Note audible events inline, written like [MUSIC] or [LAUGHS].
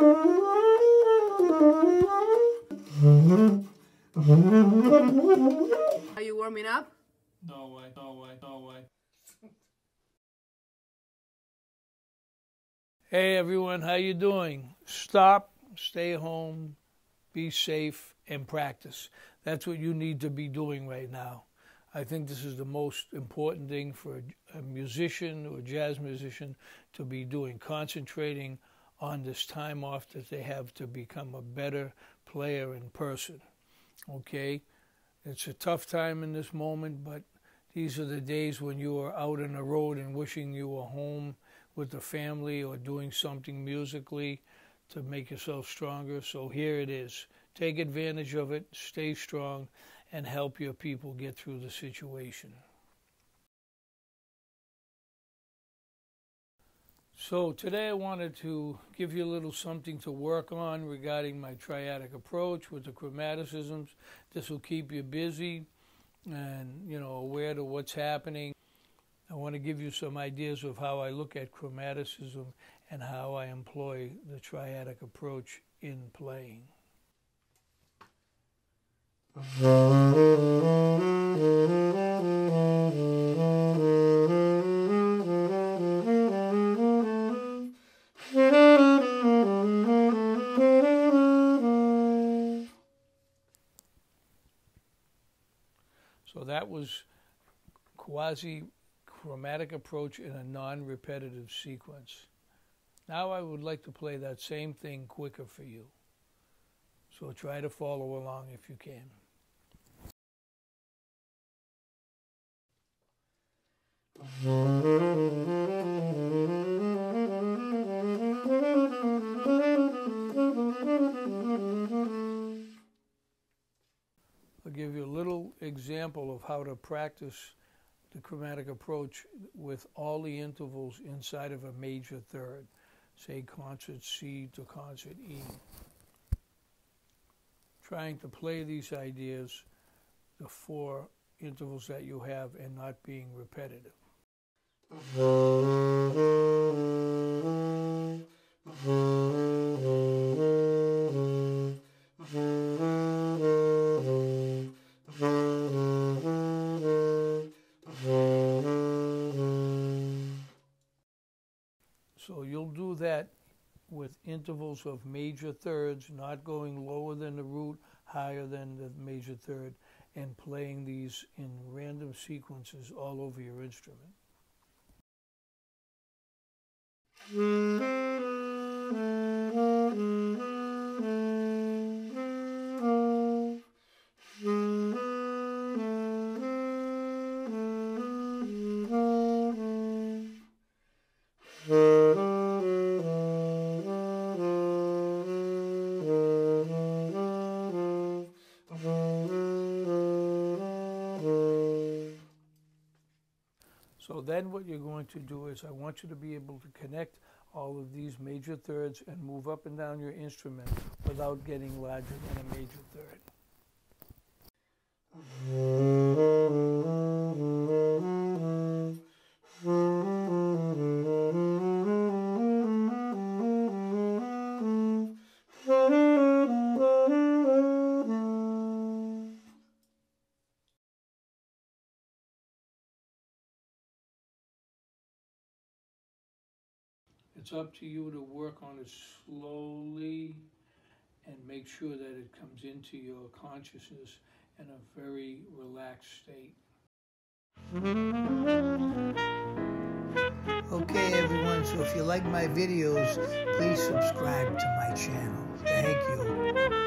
Are you warming up? No way, no way, no way. Hey everyone, how you doing? Stop, stay home, be safe, and practice. That's what you need to be doing right now. I think this is the most important thing for a musician or a jazz musician to be doing, concentrating on this time off that they have to become a better player in person. Okay? It's a tough time in this moment, but these are the days when you are out on the road and wishing you were home with the family or doing something musically to make yourself stronger. So here it is. Take advantage of it, stay strong, and help your people get through the situation. So today I wanted to give you a little something to work on regarding my triadic approach with the chromaticisms. This will keep you busy and you know aware to what's happening. I want to give you some ideas of how I look at chromaticism and how I employ the triadic approach in playing. [LAUGHS] that was quasi chromatic approach in a non-repetitive sequence. Now I would like to play that same thing quicker for you. So try to follow along if you can. [LAUGHS] I'll give you a little example of how to practice the chromatic approach with all the intervals inside of a major third, say concert C to concert E. Trying to play these ideas, the four intervals that you have, and not being repetitive. So you'll do that with intervals of major thirds, not going lower than the root, higher than the major third, and playing these in random sequences all over your instrument. So then what you're going to do is I want you to be able to connect all of these major thirds and move up and down your instrument without getting larger than a major third. It's up to you to work on it slowly and make sure that it comes into your consciousness in a very relaxed state. Okay, everyone, so if you like my videos, please subscribe to my channel. Thank you.